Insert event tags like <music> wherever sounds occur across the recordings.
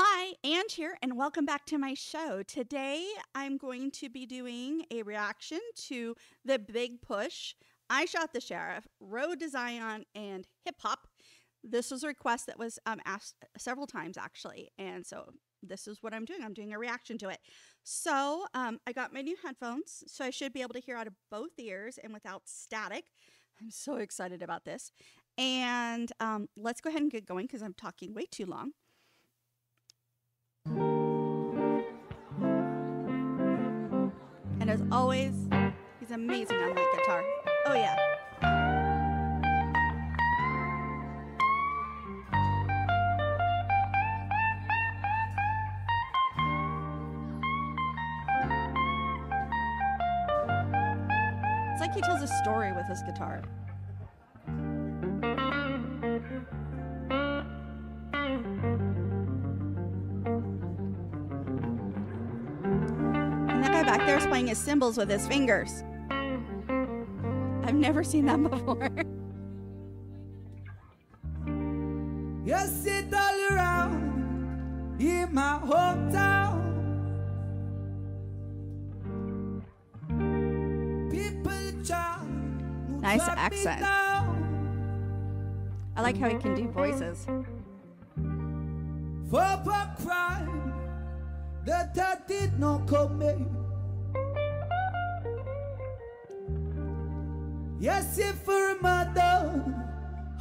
Hi, Ange here, and welcome back to my show. Today I'm going to be doing a reaction to The Big Push, I Shot the Sheriff, Road to Zion, and Hip Hop. This was a request that was um, asked several times actually, and so this is what I'm doing. I'm doing a reaction to it. So um, I got my new headphones, so I should be able to hear out of both ears and without static. I'm so excited about this. And um, let's go ahead and get going because I'm talking way too long. And as always, he's amazing on that guitar. Oh, yeah. It's like he tells a story with his guitar. Back there is playing his cymbals with his fingers. I've never seen that before. <laughs> Yes, it all around in my hometown. People try Nice accent. I like how he can do voices. For crime that I did not commit. Yes, if for a mother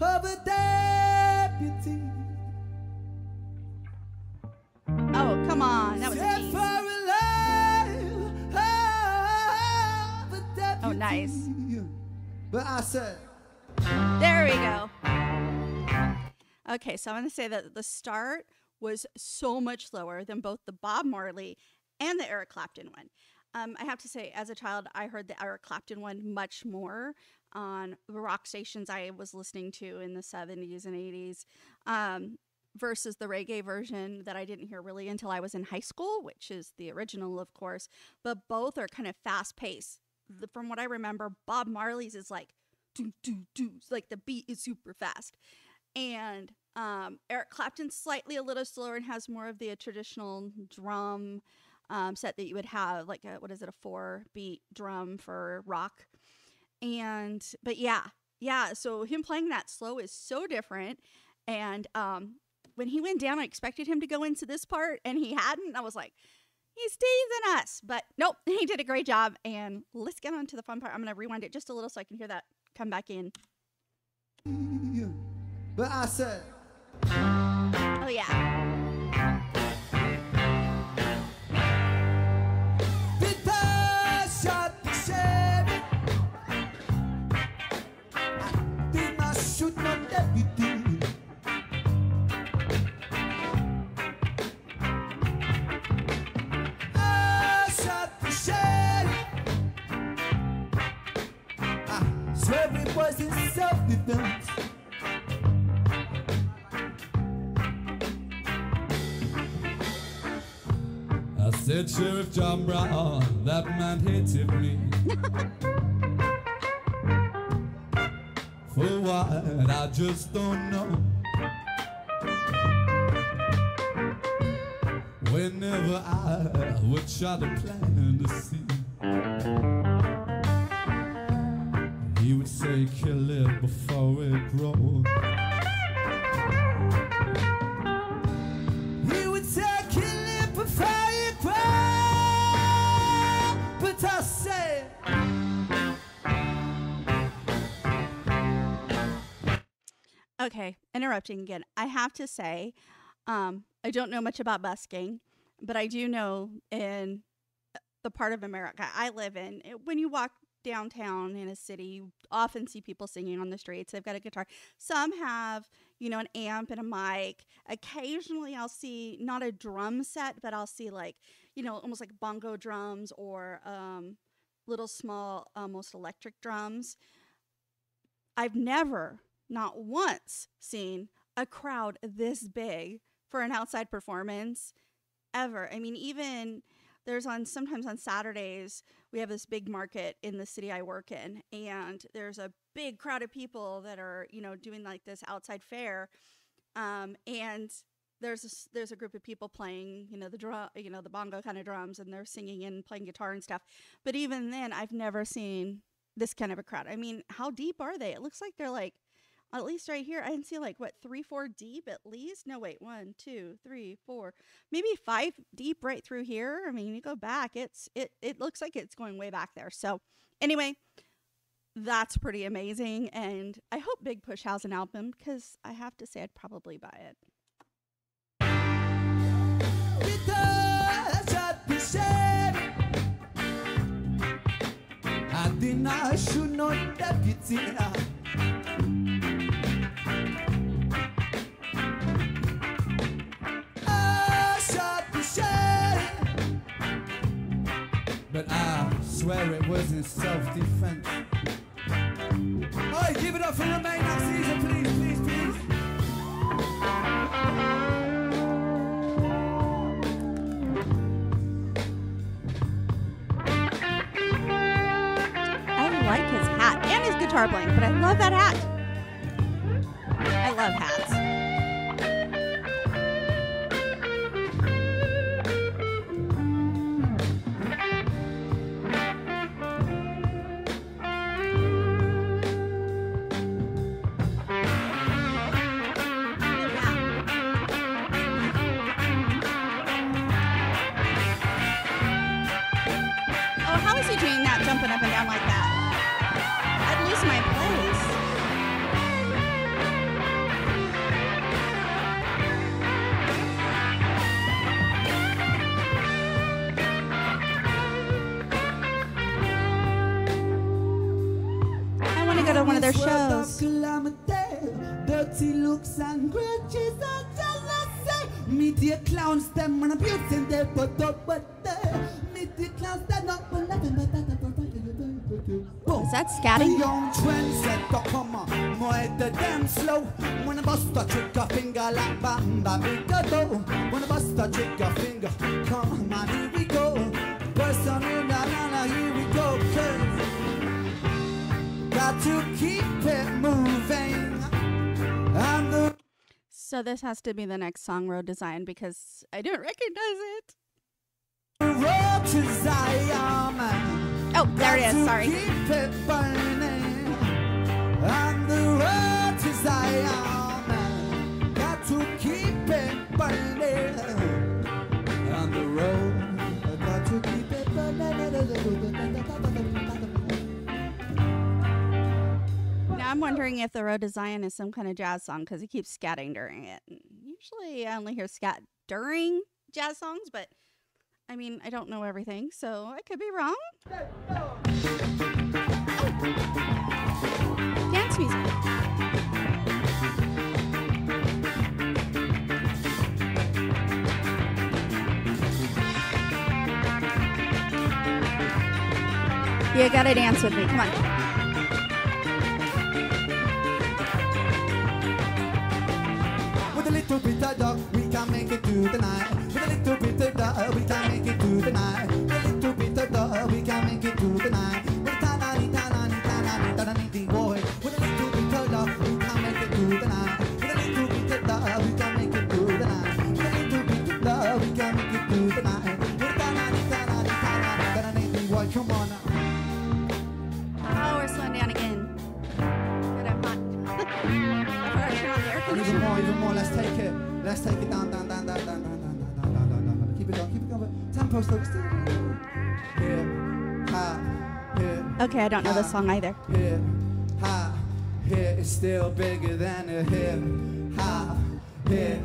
of a deputy. Oh, come on. That was a tease. a life of a oh, deputy. Oh, nice. But I said, There we go. Okay, so I'm going to say that the start was so much lower than both the Bob Marley and the Eric Clapton one. Um, I have to say, as a child, I heard the Eric Clapton one much more on the rock stations I was listening to in the 70s and 80s um, versus the reggae version that I didn't hear really until I was in high school, which is the original, of course. But both are kind of fast paced. From what I remember, Bob Marley's is like, do, do, do. Like the beat is super fast. And um, Eric Clapton's slightly a little slower and has more of the traditional drum um, set that you would have, like a, what is it, a four beat drum for rock. And but yeah, yeah. So him playing that slow is so different. And um, when he went down, I expected him to go into this part, and he hadn't. I was like, he's teasing us, but nope, <laughs> he did a great job. And let's get on to the fun part. I'm gonna rewind it just a little so I can hear that come back in. but I said, Oh yeah. Said, Sheriff John Brown, that man hated me. For what, I just don't know. Whenever I would try to plan to see, he would say, kill it before it grows. Okay, interrupting again. I have to say, um, I don't know much about busking, but I do know in the part of America I live in, it- when you walk downtown in a city, you often see people singing on the streets. They've got a guitar. Some have, you know, an amp and a mic. Occasionally I'll see not a drum set, but I'll see like, you know, almost like bongo drums or um, little small, almost electric drums. I've never, not once, seen a crowd this big for an outside performance ever. I mean, even there's on sometimes on Saturdays, we have this big market in the city I work in, and there's a big crowd of people that are, you know, doing like this outside fair. Um, and there's a, there's a group of people playing, you know, the drum, you know, the bongo kind of drums, and they're singing and playing guitar and stuff. But even then, I've never seen this kind of a crowd. I mean, how deep are they? It looks like they're like, at least right here, I can see like what three, four deep at least. No, wait, one, two, three, four, maybe five deep right through here. I mean, you go back, it's it it looks like it's going way back there. So, anyway, that's pretty amazing, and I hope Big Push has an album because I have to say I'd probably buy it. Should not deputy. Was in self-defense. Oh, give it up for Remain next season, please, please, please. I like his hat and his guitar playing, but I love that hat. Doing that, jumping up and down like that? I'd lose my place. I want to go to one of their shows. Dirty looks and grudges and jealousy. The clowns, them their put up. Meet the clowns that not for nothing but that. Is that scatting? Young trendsetter, come on, more the damn slow. When I bust a trigger finger like bam bam, big go. When I bust a trigger finger, come on, here we go. Burst on in, la la la, here we go. 'cause Got to keep it moving. So this has to be the next song road design because I don't recognize it. Oh, there it is. Sorry. Now I'm wondering if the road to Zion is some kind of jazz song because he keeps scatting during it. Usually I only hear scat during jazz songs, but I mean I don't know everything, so I could be wrong. Dance music. You gotta dance with me. Come on. Little bit of luck, we can make it through the night. With a little bit of luck, we can make it through the night. With a little bit of luck, we can make it through the night. Okay, I don't know this song either. ha, here. It's still bigger than a hip. Ha, here,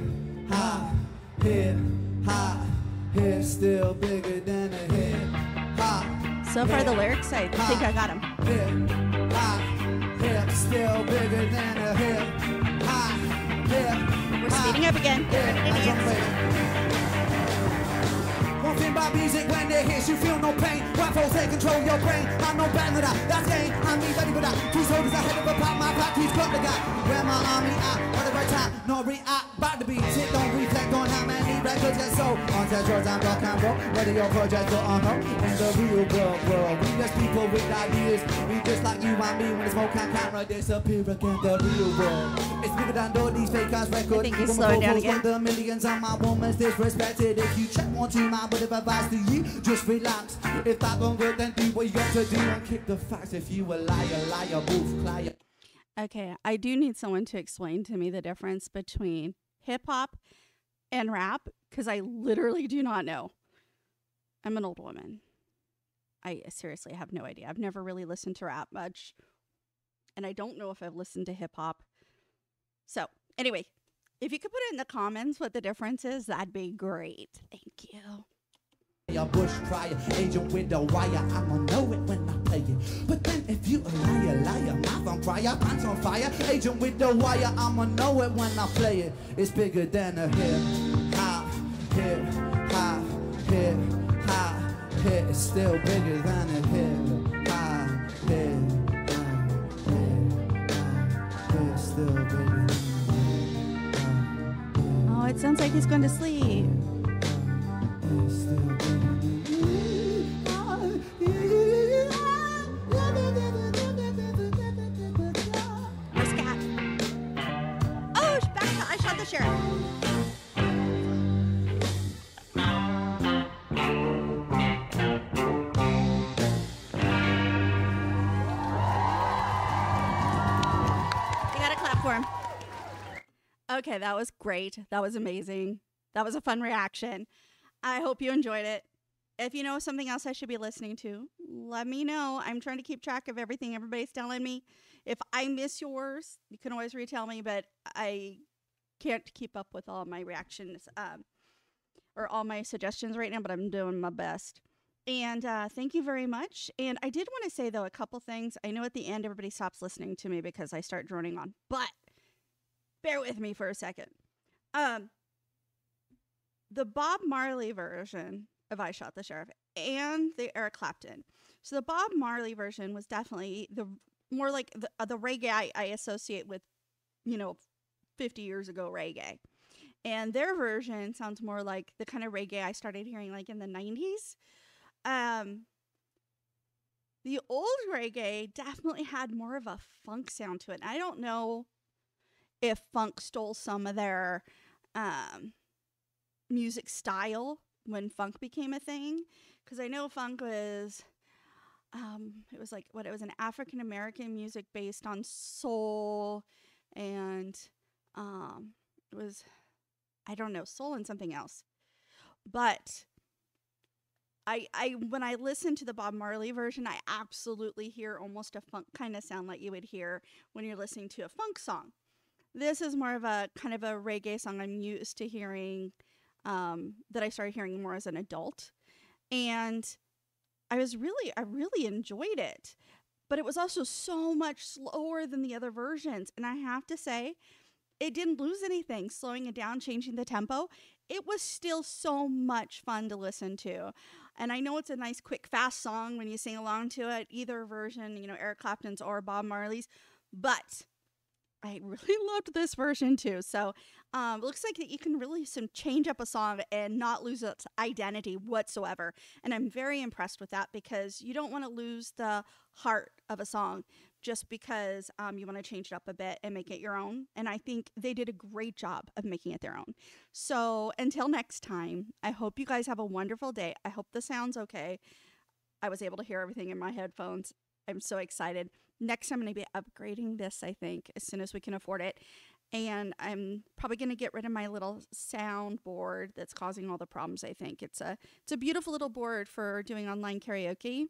ha, here, ha, here. Still bigger than a hip. So far, the lyrics, I think I got them. hip, ha, hip. Still bigger than a hip. Hip. We're speeding up again. Get ready to dance. One thing about music when it hits you feel no pain. Folks they control your brain. I know better than that, that's game I mean ready for that. Two soldiers ahead of a pop My factory's got the guy Where my army at? At the right time? No react Back the beats It don't reflect on how many records get sold on drugs and rock and roll. Whether your project or unknown, in the real world, world, we just people with ideas. We just like you and me when the smoke and camera disappear again. The real world, it's bigger than all these fake ass records. think he's Woman down again. the millions and my woman's disrespected. If you check one, two, my would have advised to you, just relax. If that don't good, then do what you got to do and kick the facts. If you a liar, liar, wolf, liar. Okay, I do need someone to explain to me the difference between hip hop and rap because I literally do not know. I'm an old woman. I seriously have no idea. I've never really listened to rap much, and I don't know if I've listened to hip hop. So, anyway, if you could put it in the comments what the difference is, that'd be great. Thank you. A bush crier, agent with the wire. I'ma know it when I play it. But then if you a liar, liar, mouth on fire, pants on fire, agent the wire. I'ma know it when I play it. It's bigger than a hip hop, hip hop, hip hop, hip. It's still bigger than a hip hip Oh, it sounds like he's going to sleep. Okay, that was great. That was amazing. That was a fun reaction. I hope you enjoyed it. If you know something else I should be listening to, let me know. I'm trying to keep track of everything everybody's telling me. If I miss yours, you can always retell me, but I can't keep up with all my reactions um, or all my suggestions right now, but I'm doing my best. And uh, thank you very much. And I did want to say, though, a couple things. I know at the end everybody stops listening to me because I start droning on, but bear with me for a second. Um, the Bob Marley version of I Shot the Sheriff and the Eric Clapton. So the Bob Marley version was definitely the more like the, uh, the reggae I, I associate with, you know, 50 years ago reggae. And their version sounds more like the kind of reggae I started hearing like in the 90s. Um, the old reggae definitely had more of a funk sound to it. I don't know if funk stole some of their um, music style when funk became a thing because i know funk was um it was like what it was an african american music based on soul and um it was i don't know soul and something else but I, I when I listen to the Bob Marley version, I absolutely hear almost a funk kind of sound like you would hear when you're listening to a funk song. This is more of a kind of a reggae song I'm used to hearing um, that I started hearing more as an adult. And I was really, I really enjoyed it. But it was also so much slower than the other versions. And I have to say, it didn't lose anything slowing it down, changing the tempo. It was still so much fun to listen to. And I know it's a nice, quick, fast song when you sing along to it, either version, you know, Eric Clapton's or Bob Marley's. But I really <laughs> loved this version too. So um, it looks like that you can really some change up a song and not lose its identity whatsoever. And I'm very impressed with that because you don't want to lose the heart of a song just because um, you want to change it up a bit and make it your own. And I think they did a great job of making it their own. So until next time, I hope you guys have a wonderful day. I hope the sound's okay. I was able to hear everything in my headphones. I'm so excited. Next, I'm going to be upgrading this, I think, as soon as we can afford it. And I'm probably going to get rid of my little sound board that's causing all the problems, I think. It's a it's a beautiful little board for doing online karaoke.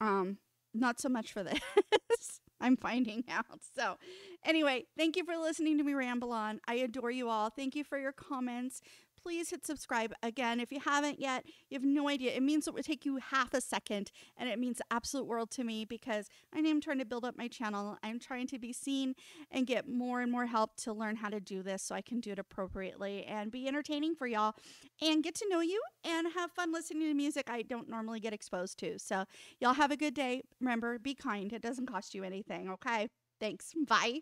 Um, not so much for this. <laughs> I'm finding out. So, anyway, thank you for listening to me ramble on. I adore you all. Thank you for your comments. Please hit subscribe again if you haven't yet. You have no idea. It means it would take you half a second, and it means the absolute world to me because I am trying to build up my channel. I'm trying to be seen and get more and more help to learn how to do this so I can do it appropriately and be entertaining for y'all and get to know you and have fun listening to music I don't normally get exposed to. So, y'all have a good day. Remember, be kind. It doesn't cost you anything, okay? Thanks. Bye.